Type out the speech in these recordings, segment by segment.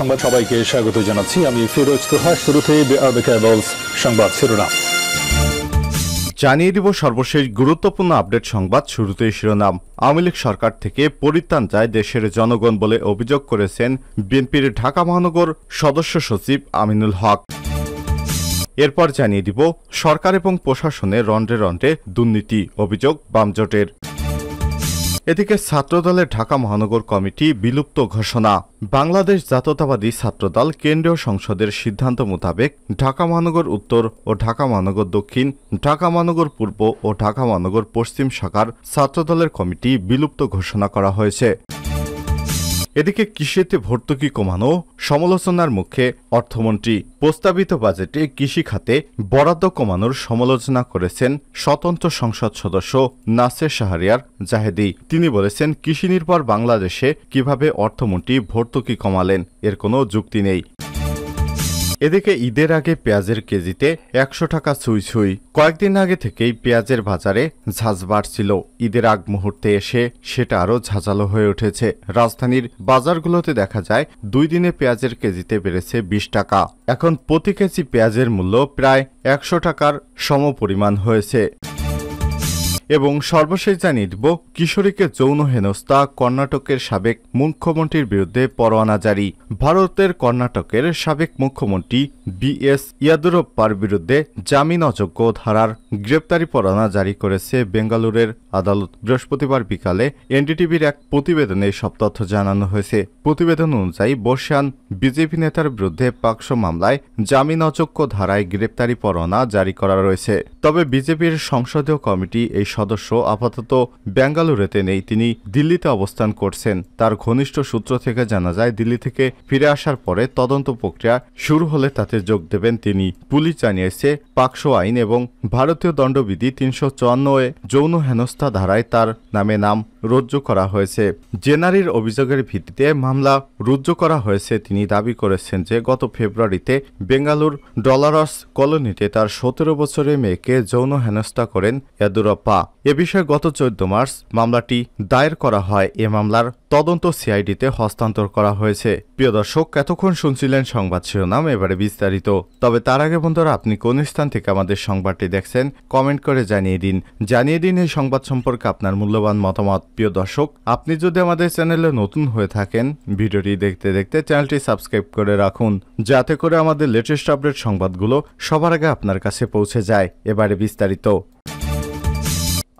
সংবাদ সবাইকে স্বাগত জানাচ্ছি। আমি ফিরোজ তোহা শুরুতে সংবাদ শিরোনাম। জানিয়ে দিব সর্বশেষ গুরুত্বপূর্ণ আপডেট সংবাদ শুরুতেই শিরোনাম। আওয়ামী লীগ সরকার থেকে পরিত্রাণ চায় দেশের জনগণ বলে অভিযোগ করেছেন বিএনপির ঢাকা মহানগর সদস্য সচিব আমিনুল হক। এরপর জানিয়ে দিব সরকার এবং প্রশাসনে রন্ডে রন্ডে দুর্নীতি অভিযোগ বামজোটের। এদিকে ছাত্রদলের ঢাকা মহানগর কমিটি বিলুপ্ত ঘোষণা। বাংলাদেশ জাতীয়তাবাদী ছাত্রদল কেন্দ্রীয় সংসদের সিদ্ধান্ত মোতাবেক ঢাকা মহানগর উত্তর ও ঢাকা মহানগর দক্ষিণ, ঢাকা মহানগর পূর্ব ও ঢাকা মহানগর পশ্চিম শাখার ছাত্রদলের কমিটি বিলুপ্ত ঘোষণা করা হয়েছে। এদিকে কৃষিতে ভর্তুকি কমানো, সমালোচনার মুখে অর্থমন্ত্রী প্রস্তাবিত বাজেটে কৃষি খাতে বরাদ্দ কমানোর সমালোচনা করেছেন স্বতন্ত্র সংসদ সদস্য নাসের শাহরিয়ার জাহেদি। তিনি বলেছেন কৃষি নির্ভর বাংলাদেশে কীভাবে অর্থমন্ত্রী ভর্তুকি কমালেন, এর কোনো যুক্তি নেই। এদিকে ঈদের আগে পেঁয়াজের কেজিতে একশো টাকা ছুঁই ছুঁই। কয়েকদিন আগে থেকেই পেঁয়াজের বাজারে ঝাঁঝ বাড়ছিল। ঈদের আগ মুহূর্তে এসে সেটা আরও ঝাঁঝালো হয়ে উঠেছে। রাজধানীর বাজারগুলোতে দেখা যায়, দুই দিনে পেঁয়াজের কেজিতে বেড়েছে বিশ টাকা। এখন প্রতি কেজি পেঁয়াজের মূল্য প্রায় একশো টাকার সমপরিমাণ হয়েছে। এবং সর্বশেষ জানিয়ে দিব, কিশোরীকে যৌন হেনস্থা, কর্ণাটকের সাবেক মুখ্যমন্ত্রীর বিরুদ্ধে পরোয়ানা জারি। ভারতের কর্ণাটকের সাবেক মুখ্যমন্ত্রী বি এস ইয়াদুরপ্পার বিরুদ্ধে জামিন অযোগ্য ধারার গ্রেপ্তারি পরোয়ানা জারি করেছে বেঙ্গালুরের আদালত। বৃহস্পতিবার বিকালে এনডিটিভির এক প্রতিবেদনে সব তথ্য জানানো হয়েছে। প্রতিবেদন অনুযায়ী, বর্ষিয়ান বিজেপি নেতার বিরুদ্ধে পাকশো মামলায় জামিন অযোগ্য ধারায় গ্রেপ্তারি পরোয়ানা জারি করা রয়েছে। তবে বিজেপির সংসদীয় কমিটি এই সদস্য আপাতত বেঙ্গালুরুতে নেই। তিনি দিল্লিতে অবস্থান করছেন। তার ঘনিষ্ঠ সূত্র থেকে জানা যায়, দিল্লি থেকে ফিরে আসার পরে তদন্ত প্রক্রিয়া শুরু হলে তাতে যোগ দেবেন তিনি। পুলিশ জানিয়েছে পাকশো আইন এবং ভারতীয় দণ্ডবিধি তিনশো চুয়ান্ন এ যৌন হেনস্থা ধারায় তার নামে নাম রুজ্জু করা হয়েছে। জেনারির অভিযোগের ভিত্তিতে মামলা রুজ্জু করা হয়েছে, তিনি দাবি করেছেন যে গত ফেব্রুয়ারিতে বেঙ্গালুর ডলারস কলোনিতে তার সতেরো বছরের মেয়েকে যৌন হেনস্থা করেন ইয়াদুরপ্পা। এ বিষয়ে গত চোদ্দ মার্চ মামলাটি দায়ের করা হয়। এ মামলার তদন্ত সিআইডিতে হস্তান্তর করা হয়েছে। প্রিয় দর্শক, এতক্ষণ শুনছিলেন সংবাদ শিরোনাম, এবারে বিস্তারিত। তবে তার আগে বন্ধুরা, আপনি কোন স্থান থেকে আমাদের সংবাদটি দেখছেন, কমেন্ট করে জানিয়ে দিন। জানিয়ে দিন এই সংবাদ সম্পর্কে আপনার মূল্যবান মতামত। প্রিয় দর্শক, আপনি যদি আমাদের চ্যানেলে নতুন হয়ে থাকেন, ভিডিওটি দেখতে দেখতে চ্যানেলটি সাবস্ক্রাইব করে রাখুন, যাতে করে আমাদের লেটেস্ট আপডেট সংবাদগুলো সবার আগে আপনার কাছে পৌঁছে যায়। এবারে বিস্তারিত।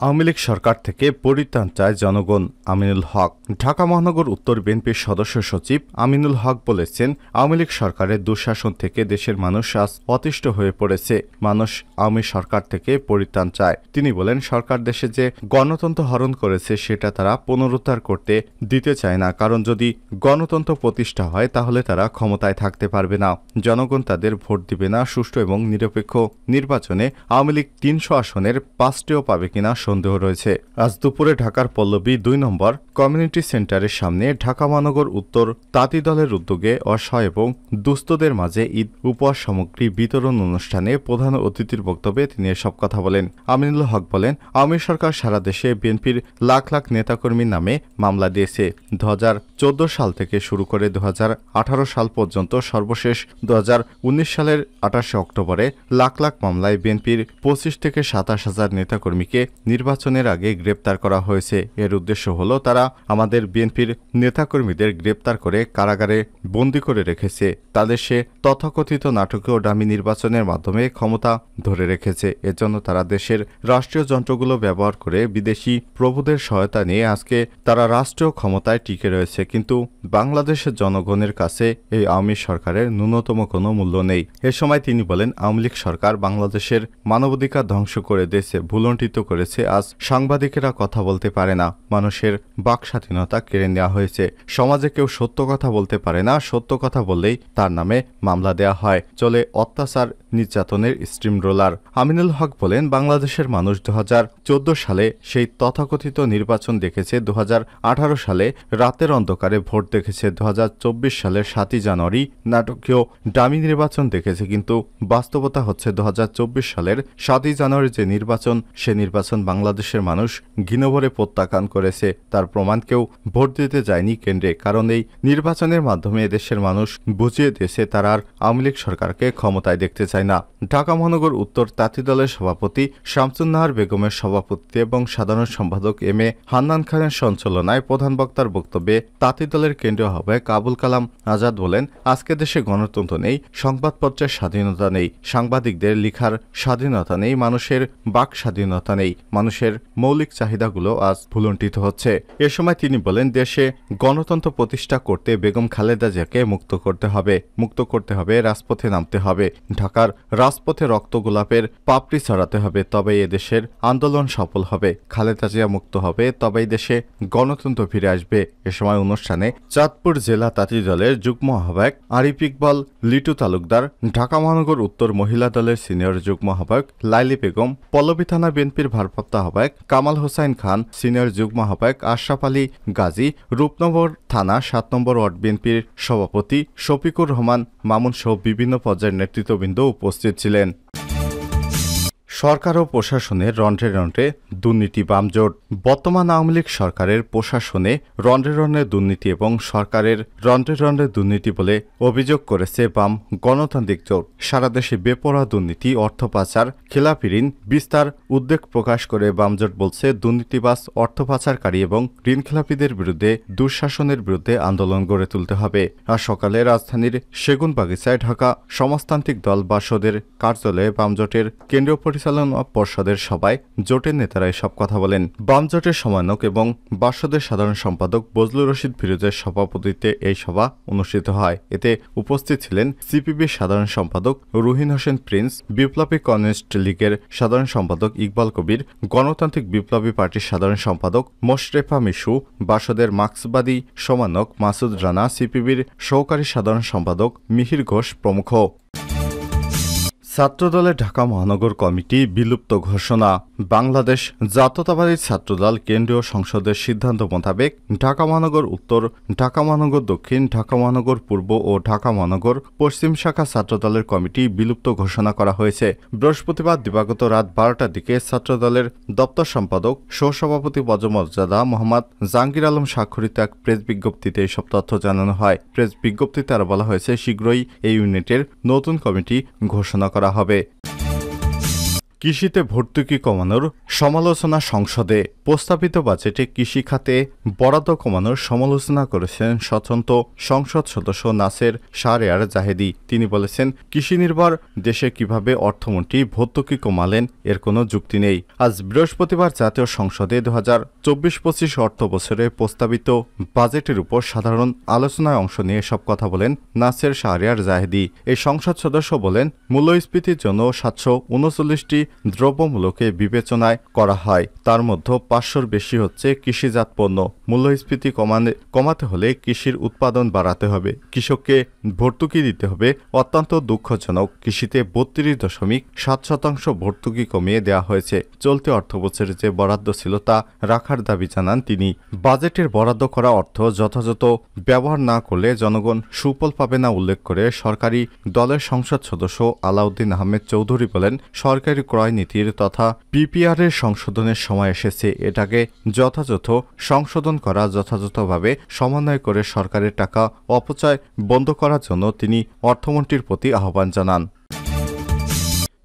আওয়ামী লীগ সরকার থেকে পরিত্রাণ চায় জনগণ। আমিনুল হক। ঢাকা মহানগর উত্তর বিএনপির সদস্য সচিব আমিনুল হক বলেছেন, আওয়ামী লীগ সরকারের দুঃশাসন থেকে দেশের মানুষ আজ অতিষ্ঠ হয়ে পড়েছে। মানুষ আওয়ামী সরকার থেকে পরিত্রাণ চায়। তিনি বলেন, সরকার দেশে যে গণতন্ত্র হরণ করেছে, সেটা তারা পুনরুদ্ধার করতে দিতে চায় না। কারণ যদি গণতন্ত্র প্রতিষ্ঠা হয়, তাহলে তারা ক্ষমতায় থাকতে পারবে না। জনগণ তাদের ভোট দিবে না। সুষ্ঠু এবং নিরপেক্ষ নির্বাচনে আওয়ামী লীগ তিনশো আসনের পাঁচটিও পাবে কিনা সন্দেহ রয়েছে। আজ দুপুরে ঢাকার পল্লবী দুই নম্বর কমিউনিটি সেন্টারের সামনে ঢাকা মহানগর উত্তর তাঁতি দলের উদ্যোগে অসহায় এবং দুস্থদের মাঝে ঈদ উপহার সামগ্রী বিতরণ অনুষ্ঠানে প্রধান অতিথির বক্তব্যে তিনি এসব কথা বলেন। আমিনুল হক বলেন আওয়ামী সরকার সারা দেশে বিএনপির লাখ লাখ নেতাকর্মীর নামে মামলা দিয়েছে। দু হাজার চোদ্দ সাল থেকে শুরু করে দু হাজার আঠারো সাল পর্যন্ত সর্বশেষ দু হাজার উনিশ সালের আঠাশে অক্টোবরে লাখ লাখ মামলায় বিএনপির পঁচিশ থেকে সাতাশ হাজার নেতাকর্মীকে নির্বাচনের আগে গ্রেপ্তার করা হয়েছে। এর উদ্দেশ্য হল, তারা আমাদের বিএনপির নেতাকর্মীদের গ্রেপ্তার করে কারাগারে বন্দী করে রেখেছে। তাদের সে তথাকথিত নাটকীয় ডামি নির্বাচনের মাধ্যমে ক্ষমতা ধরে রেখেছে। এজন্য তারা দেশের রাষ্ট্রীয় যন্ত্রগুলো ব্যবহার করে বিদেশি প্রভুদের সহায়তা নিয়ে আজকে তারা রাষ্ট্রীয় ক্ষমতায় টিকে রয়েছে। কিন্তু বাংলাদেশের জনগণের কাছে এই আওয়ামী সরকারের ন্যূনতম কোনো মূল্য নেই। এ সময় তিনি বলেন, আওয়ামী লীগ সরকার বাংলাদেশের মানবাধিকার ধ্বংস করে দেশে ভুলণ্ঠিত করেছে আজ সাংবাদিকেরা কথা বলতে পারে না। মানুষের বাক স্বাধীনতা কেড়ে নেওয়া হয়েছে। সমাজে কেউ সত্য কথা বলতে পারে না। সত্য কথা বললেই তার নামে মামলা দেয়া হয়। চলে অত্যাচার নির্যাতনের স্ট্রিম রোলার। আমিনুল হক বলেন, বাংলাদেশের মানুষ দু হাজার চোদ্দ সালে সেই তথাকথিত নির্বাচন দেখেছে দু হাজার আঠারো সালে রাতের অন্ধকারে ভোট দেখেছে দু হাজার চব্বিশ সালের সাতই জানুয়ারি নাটকীয় ডামি নির্বাচন দেখেছে, কিন্তু বাস্তবতা হচ্ছে দু হাজার চব্বিশ সালের সাতই জানুয়ারি যে নির্বাচন, সে নির্বাচন বাংলাদেশের মানুষ ঘিনভরে প্রত্যাখ্যান করেছে। তার প্রমাণ কেউ ভোট দিতে যায়নি কেন্দ্রে, কারণ এই নির্বাচনের মাধ্যমে দেশের মানুষ বুঝিয়ে দিয়েছে, তারা আর আওয়ামী লীগ সরকারকে ক্ষমতায় দেখতে চায় না। ঢাকা মহানগর উত্তর তাঁতি দলের সভাপতি শামসুন্নাহার বেগমের সভাপতিত্বে এবং সাধারণ সম্পাদক এম এ হান্নান খানের সঞ্চালনায় প্রধান বক্তার বক্তব্যে তাঁতি দলের কেন্দ্রীয় আহ্বায়ক আবুল কালাম আজাদ বলেন, আজকে দেশে গণতন্ত্র নেই, সংবাদপত্রের স্বাধীনতা নেই, সাংবাদিকদের লিখার স্বাধীনতা নেই, মানুষের বাক স্বাধীনতা নেই, মানুষের মৌলিক চাহিদাগুলো আজ ভুলণ্ঠিত হচ্ছে। এ সময় তিনি বলেন, দেশে গণতন্ত্র প্রতিষ্ঠা করতে বেগম খালেদা জিয়াকে মুক্ত করতে হবে, মুক্ত করতে হবে, রাজপথে নামতে হবে। ঢাকার রাজপথে রক্ত গোলাপের পাপড়ি ছড়াতে হবে তবে দেশের আন্দোলন সফল হবে। খালেদা জিয়া মুক্ত হবে, তবেই দেশে গণতন্ত্র ফিরে আসবে। এ সময় অনুষ্ঠানে চাঁদপুর জেলা তাঁতি দলের যুগ্ম আহ্বায়ক আরিফ ইকবাল, লিটু তালুকদার, ঢাকা মহানগর উত্তর মহিলা দলের সিনিয়র যুগ্ম আহ্বায়ক লাইলি বেগম, পল্লবী থানা বিএনপির ভারপ্রাপ্ত আহ্বায়ক কামাল হোসাইন খান, সিনিয়র যুগ্ম আহ্বায়ক আশরাফ আলী গাজী, রূপনগর থানা সাত নম্বর ওয়ার্ড বিএনপির সভাপতি শফিকুর রহমান, মামুন সহ বিভিন্ন পর্যায়ের নেতৃত্ববৃন্দ উপস্থিত ছিলেন। সরকার ও প্রশাসনের রন্ধ্রে রন্ধ্রে দুর্নীতি, বামজোট। বর্তমান আওয়ামী লীগ সরকারের প্রশাসনে রন্ধ্রে রন্ধ্রে দুর্নীতি এবং সরকারের রন্ধ্রে রন্ধ্রে দুর্নীতি বলে অভিযোগ করেছে বাম গণতান্ত্রিক জোট। সারা দেশে বেপরোয়া দুর্নীতি, অর্থ পাচার খেলাপি ঋণ, বিস্তার উদ্বেগ প্রকাশ করে বামজোট বলছে দুর্নীতিবাস অর্থ পাচারকারী এবং ঋণ খেলাপিদের বিরুদ্ধে দুঃশাসনের বিরুদ্ধে আন্দোলন গড়ে তুলতে হবে। আর সকালে রাজধানীর সেগুন বাগিচায় ঢাকা সমাজতান্ত্রিক দল বাসদের কার্যালয়ে বামজোটের কেন্দ্রীয় পরিচালনা পর্ষদের সভায় জোটের নেতারা এসব কথা বলেন। বাম জোটের সমন্বয়ক এবং বাসদের সাধারণ সম্পাদক বজলুর রশিদ ফিরোজের সভাপতিত্বে এই সভা অনুষ্ঠিত হয়। এতে উপস্থিত ছিলেন সিপিবির সাধারণ সম্পাদক রুহিন হোসেন প্রিন্স, বিপ্লবী কমিউনিস্ট লীগের সাধারণ সম্পাদক ইকবাল কবির, গণতান্ত্রিক বিপ্লবী পার্টির সাধারণ সম্পাদক মোশরেফা মিশু, বাসদের মার্ক্সবাদী সমন্বয়ক মাসুদ রানা, সিপিবির সহকারী সাধারণ সম্পাদক মিহির ঘোষ প্রমুখ। ছাত্রদলের ঢাকা মহানগর কমিটি বিলুপ্ত ঘোষণা। বাংলাদেশ জাতীয়তাবাদী ছাত্রদল কেন্দ্রীয় সংসদের সিদ্ধান্ত মোতাবেক ঢাকা মহানগর উত্তর, ঢাকা মহানগর দক্ষিণ, ঢাকা মহানগর পূর্ব ও ঢাকা মহানগর পশ্চিম শাখা ছাত্রদলের কমিটি বিলুপ্ত ঘোষণা করা হয়েছে। বৃহস্পতিবার দিবাগত রাত বারোটার দিকে ছাত্রদলের দপ্তর সম্পাদক, সহসভাপতি পদমর্যাদা মোহাম্মদ জাহাঙ্গীর আলম স্বাক্ষরিত এক প্রেস বিজ্ঞপ্তিতে এসব তথ্য জানানো হয়। প্রেস বিজ্ঞপ্তিতে আরও বলা হয়েছে, শীঘ্রই এই ইউনিটের নতুন কমিটি ঘোষণা করা হবে। কৃষিতে ভর্তুকি কমানোর সমালোচনা সংসদে প্রস্তাবিত বাজেটে কৃষি খাতে বরাদ্দ কমানোর সমালোচনা করেছেন স্বতন্ত্র সংসদ সদস্য নাসের শাহরেয়ার জাহেদি। তিনি বলেছেন, কৃষি নির্ভর, দেশে কীভাবে অর্থমন্ত্রী ভর্তুকি কমালেন এর কোনো যুক্তি নেই। আজ বৃহস্পতিবার জাতীয় সংসদে দু হাজার চব্বিশ পঁচিশ অর্থ বছরে প্রস্তাবিত বাজেটের উপর সাধারণ আলোচনায় অংশ নিয়ে সব কথা বলেন নাসের শাহরিয়ার জাহেদি। এই সংসদ সদস্য বলেন, মূল্যস্ফীতির জন্য সাতশো উনচল্লিশটি দ্রব্যমূল্যকে বিবেচনায় করা হয়। তার মধ্যে পাঁচশোর বেশি হচ্ছে কৃষিজাত পণ্য। মূল্যস্ফীতি কমানে কমাতে হলে কৃষির উৎপাদন বাড়াতে হবে। কৃষককে ভর্তুকি দিতে হবে। অত্যন্ত দুঃখজনক, কৃষিতে বত্রিশ দশমিক সাত শতাংশ ভর্তুকি কমিয়ে দেওয়া হয়েছে। চলতি অর্থবছরে যে বরাদ্দ ছিল তা রাখার দাবি জানান তিনি। বাজেটের বরাদ্দ করা অর্থ যথাযথ ব্যবহার না করলে জনগণ সুফল পাবে না, উল্লেখ করে সরকারি দলের সংসদ সদস্য আলাউদ্দিন আহমেদ চৌধুরী বলেন, সরকারি ক্রয় নীতির তথা পিপিআর এর সংশোধনের সময় এসেছে এটাকে যথাযথ সংশোধন করা, যথাযথভাবে সমন্বয় করে সরকারের টাকা অপচয় বন্ধ করার জন্য তিনি অর্থমন্ত্রীর প্রতি আহ্বান জানান।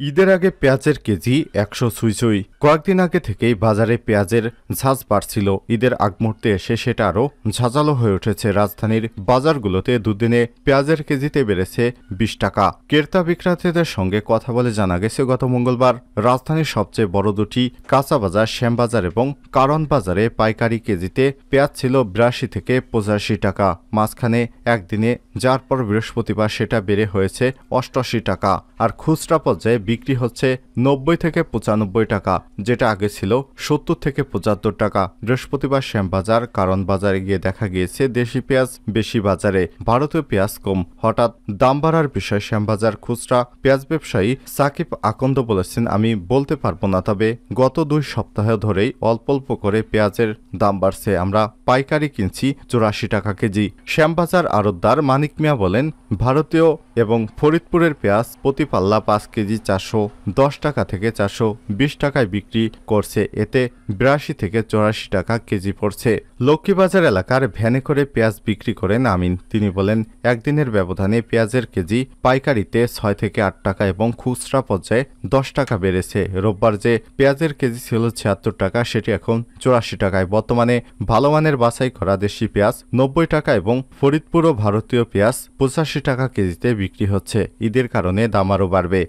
ঈদের আগে পেঁয়াজের কেজি একশো ছুঁই কয়েকদিন আগে থেকেই বাজারে পেঁয়াজের ঝাঁজ বাড়ছিল। ঈদের আগ মুহূর্তে এসে সেটা আরও ঝাঁঝালো হয়ে উঠেছে। রাজধানীর বাজারগুলোতে দুদিনে পেঁয়াজের কেজিতে বেড়েছে বিশ টাকা। ক্রেতা বিক্রেতাদের সঙ্গে কথা বলে জানা গেছে, গত মঙ্গলবার রাজধানীর সবচেয়ে বড় দুটি কাঁচা বাজার, শ্যামবাজার এবং কারণ বাজারে পাইকারি কেজিতে পেঁয়াজ ছিল বিরাশি থেকে পঁচাশি টাকা। মাঝখানে একদিনে যার পর বৃহস্পতিবার সেটা বেড়ে হয়েছে অষ্টআশি টাকা। আর খুচরা পর্যায়ে বিক্রি হচ্ছে নব্বই থেকে পঁচানব্বই টাকা, যেটা আগে ছিল সত্তর থেকে পঁচাত্তর টাকা। বৃহস্পতিবার শ্যামবাজার কারণ বাজারে গিয়ে দেখা গিয়েছে দেশি পেঁয়াজ বেশি বাজারে, ভারতীয় পেঁয়াজ কম। হঠাৎ দাম বাড়ার বিষয়ে শ্যামবাজার খুচরা পেঁয়াজ ব্যবসায়ী সাকিব আকন্দ বলেছেন, আমি বলতে পারব না, তবে গত দুই সপ্তাহ ধরেই অল্প অল্প করে পেঁয়াজের দাম বাড়ছে। আমরা পাইকারি কিনছি চুরাশি টাকা কেজি। শ্যামবাজার আড়তদার মানিক মিয়া বলেন, ভারতীয় এবং ফরিদপুরের পেঁয়াজ প্রতি পাল্লা পাঁচ কেজি চারশো দশ টাকা থেকে চারশো বিশ টাকায় বিক্রি করছে। এতে বিরাশি থেকে চৌরাশি টাকা কেজি পড়ছে। লক্ষ্মীবাজার এলাকার ভ্যানে করে পেঁয়াজ বিক্রি করেন আমিন। তিনি বলেন, একদিনের ব্যবধানে পেঁয়াজের কেজি পাইকারিতে ছয় থেকে আট টাকা এবং খুচরা পর্যায়ে দশ টাকা বেড়েছে। রোববার যে পেঁয়াজের কেজি ছিল ছিয়াত্তর টাকা, সেটি এখন চৌরাশি টাকায়। বর্তমানে ভালো মানের বাছাই করা দেশি পেঁয়াজ নব্বই টাকা এবং ফরিদপুর ও ভারতীয় পেঁয়াজ পঁচাশি টাকা কেজিতে বিক্রি হচ্ছে। ঈদের কারণে দাম আরও বাড়বে।